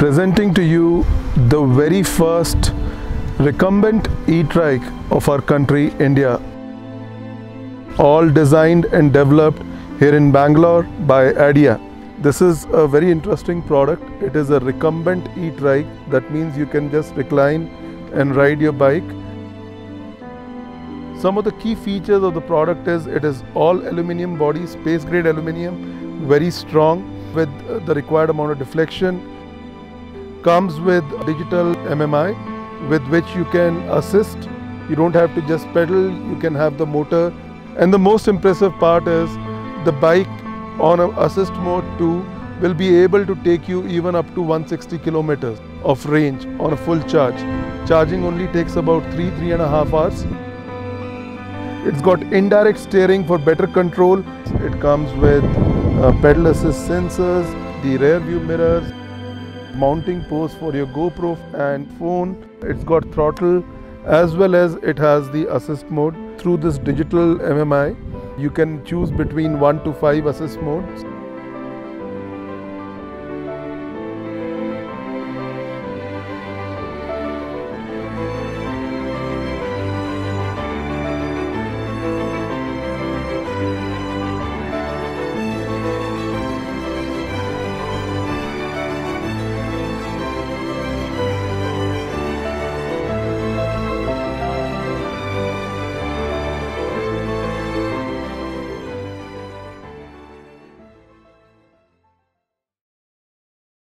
presenting to you the very first recumbent e-trike of our country, India. All designed and developed here in Bangalore by AeeDEA. This is a very interesting product. It is a recumbent e-trike. That means you can just recline and ride your bike. Some of the key features of the product is it is all aluminium body, space grade aluminium, very strong with the required amount of deflection comes with digital MMI with which you can assist. You don't have to just pedal, you can have the motor. And the most impressive part is the bike on assist mode 2 will be able to take you even up to 160 kilometers of range on a full charge. Charging only takes about 3 three and a half hours. It's got indirect steering for better control. It comes with uh, pedal assist sensors, the rear view mirrors, mounting post for your GoPro and phone. It's got throttle as well as it has the assist mode. Through this digital MMI, you can choose between 1 to 5 assist modes.